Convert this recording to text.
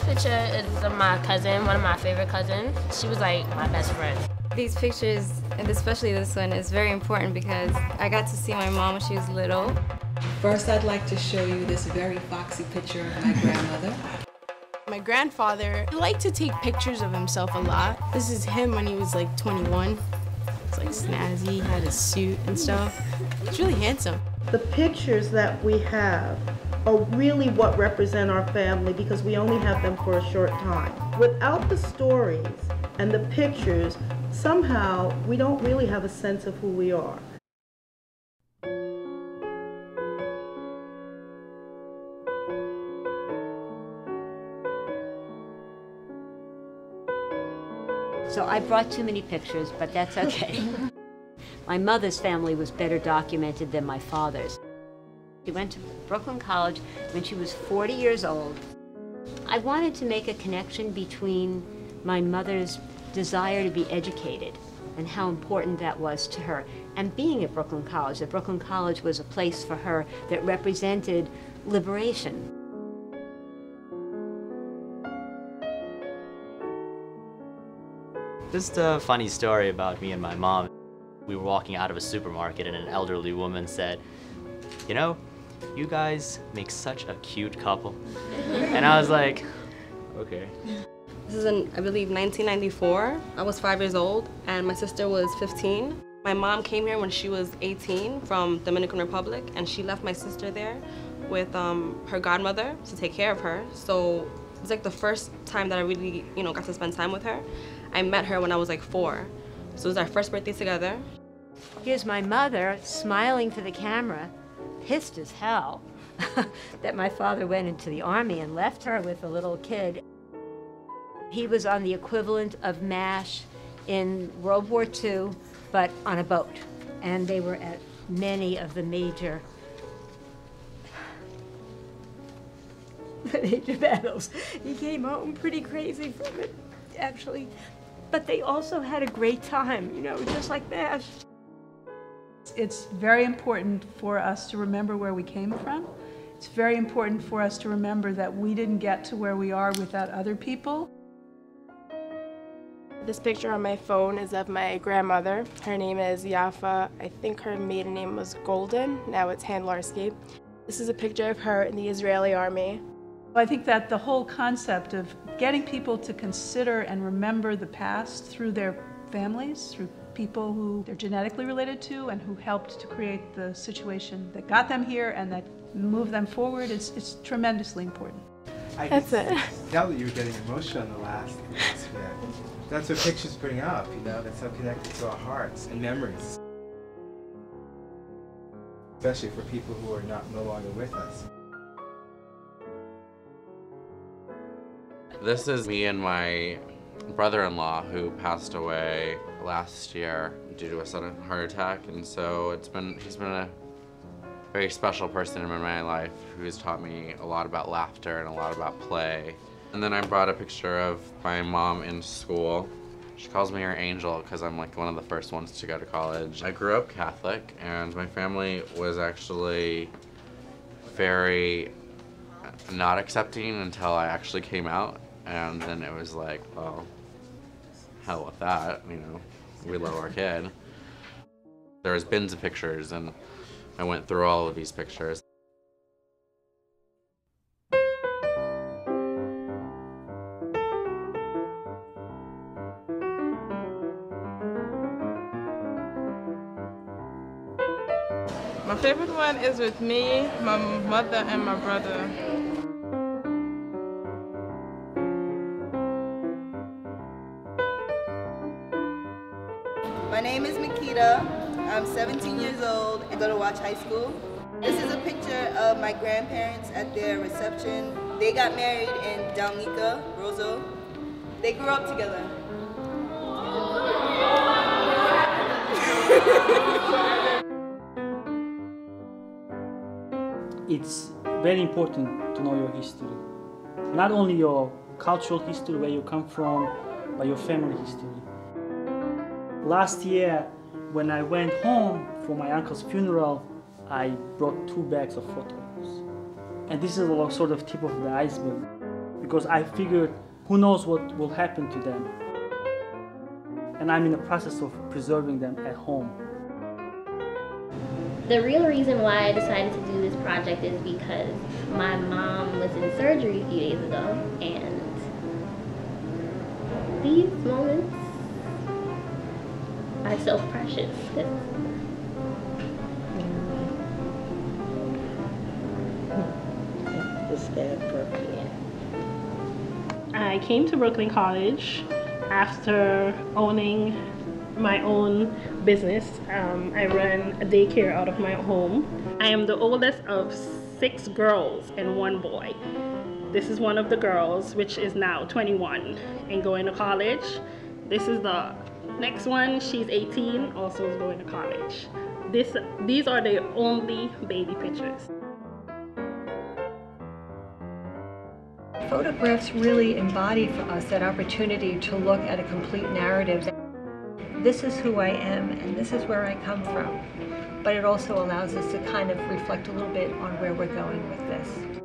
This picture is of my cousin, one of my favorite cousins. She was like my best friend. These pictures, and especially this one, is very important because I got to see my mom when she was little. First, I'd like to show you this very foxy picture of my grandmother. My grandfather liked to take pictures of himself a lot. This is him when he was like 21. It's like snazzy, had a suit and stuff. He's really handsome. The pictures that we have are really what represent our family because we only have them for a short time. Without the stories and the pictures, somehow we don't really have a sense of who we are. So I brought too many pictures, but that's okay. my mother's family was better documented than my father's. She went to Brooklyn College when she was 40 years old. I wanted to make a connection between my mother's desire to be educated and how important that was to her, and being at Brooklyn College. That Brooklyn College was a place for her that represented liberation. Just a funny story about me and my mom. We were walking out of a supermarket and an elderly woman said, You know, you guys make such a cute couple. and I was like, Okay. This is in, I believe, 1994. I was five years old, and my sister was 15. My mom came here when she was 18 from Dominican Republic, and she left my sister there with um, her godmother to take care of her. So it was like the first time that I really, you know, got to spend time with her. I met her when I was like four. So it was our first birthday together. Here's my mother smiling for the camera, pissed as hell that my father went into the army and left her with a little kid. He was on the equivalent of MASH in World War II, but on a boat. And they were at many of the major major battles. He came home pretty crazy from it, actually. But they also had a great time, you know, just like MASH. It's very important for us to remember where we came from. It's very important for us to remember that we didn't get to where we are without other people. This picture on my phone is of my grandmother. Her name is Yafa. I think her maiden name was Golden. Now it's Handlarsky. This is a picture of her in the Israeli army. I think that the whole concept of getting people to consider and remember the past through their families, through people who they're genetically related to and who helped to create the situation that got them here and that moved them forward, it's, it's tremendously important. I That's it. Tell that you were getting emotional in the last, last bit. That's what pictures bring up, you know, that's so connected to our hearts and memories. Especially for people who are not no longer with us. This is me and my brother-in-law who passed away last year due to a sudden heart attack and so it's been he's been a very special person in my life who's taught me a lot about laughter and a lot about play. And then I brought a picture of my mom in school. She calls me her angel because I'm like one of the first ones to go to college. I grew up Catholic and my family was actually very not accepting until I actually came out and then it was like, well, hell with that, you know, we love our kid. There was bins of pictures and I went through all of these pictures. My favorite one is with me, my mother, and my brother. My name is Makita. I'm 17 years old and go to Watch High School. This is a picture of my grandparents at their reception. They got married in Dominica, Roseau. They grew up together. it's very important to know your history. Not only your cultural history, where you come from, but your family history. Last year, when I went home for my uncle's funeral, I brought two bags of photos. And this is a sort of tip of the iceberg because I figured who knows what will happen to them. And I'm in the process of preserving them at home. The real reason why I decided to do this project is because my mom was in surgery a few days ago, and these moments are so precious. 'cause The scared purple. I came to Brooklyn College after owning my own business. Um, I run a daycare out of my home. I am the oldest of six girls and one boy. This is one of the girls, which is now 21 and going to college. This is the next one. She's 18, also is going to college. This, these are the only baby pictures. Photographs really embody for us that opportunity to look at a complete narrative. This is who I am and this is where I come from. But it also allows us to kind of reflect a little bit on where we're going with this.